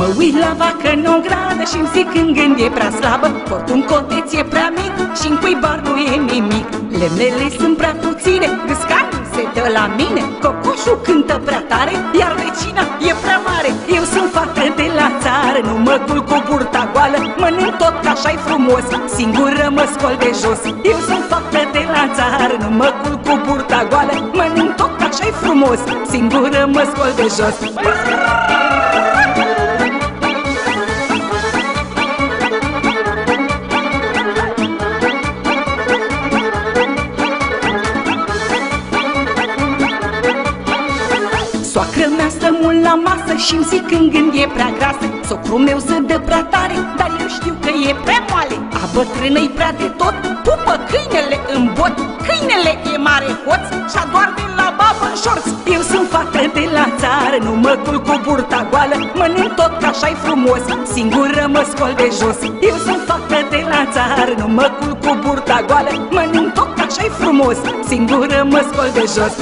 Mă uit la vacă în gradă și-mi zic în gând e prea slabă Port un coteț e prea mic și-n cuibar nu e nimic. Lemnele sunt prea puține, gâscanul se dă la mine Cocoșul cântă prea tare, iar vecina e prea mare. Eu sunt fată de la țară, nu mă culc cu burta goală Mănânc tot ca așa frumos, singură mă scol de jos. Eu sunt fată de la țară, nu mă culc cu burta goală Mănânc tot ca așa frumos, singură mă scol de jos Soacră mea stă mult la masă și-mi zic în gând e prea grasă. Socrul meu se dă prea tare, dar eu știu că e prea moale. A bătrână-i prea de tot, pupă câinele în bot. Câinele e mare hoț și doarme la babă în șorț. Eu sunt fată de la țară, nu mă culc cu burta goală. Mănânc tot ca așa frumos, singură mă scol de jos. Eu sunt fată de la țară, nu mă culc cu burta goală. Mănânc tot ca așa frumos, singură mă scol de jos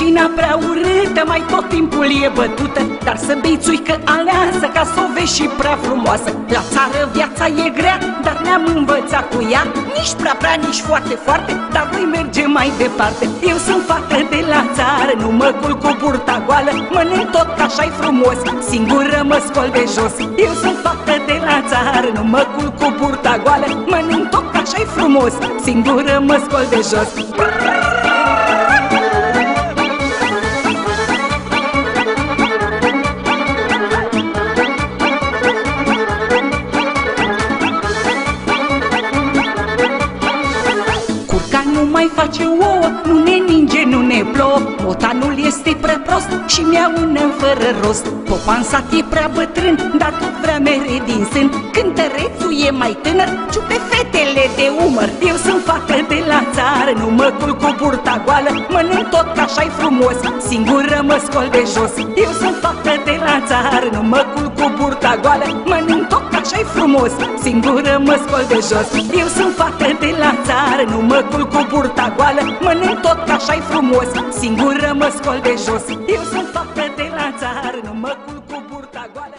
Vecina prea urâtă, mai tot timpul e bătută. Dar să bei țuică aleasă, ca să o vezi și prea frumoasă. La țară viața e grea, dar ne-am învățat cu ea. Nici prea prea, nici foarte foarte, dar voi merge mai departe. Eu sunt fată de la țară, nu mă culc cu burta goală. Mănânc tot ca așa frumos, singură mă scol de jos. Eu sunt fată de la țară, nu mă culc cu burta goală. Mănânc tot ca așa frumos, singură mă scol de jos nu mai face ouă, nu ne ninge, nu ne plouă. Motanul este prea prost și mi-a ună fără rost. Popa în sat e prea bătrân, dar tot vrea mere din sân. Cântărețul e mai tânăr, ciupe fetele de umăr. Eu sunt fată de la țară, nu mă culc cu burta goală. Mănânc tot ca așa frumos, singură mă scol de jos. Eu sunt fată de la țară, nu mă culc cu burta goală. Mănânc tot ca așa frumos Singură mă scol de jos. Eu sunt fată de la țară Nu mă culc cu burta goală Mănânc tot ca așa frumos. Singură mă scol de jos. Eu sunt fată de la țară Nu mă culc cu burta goală.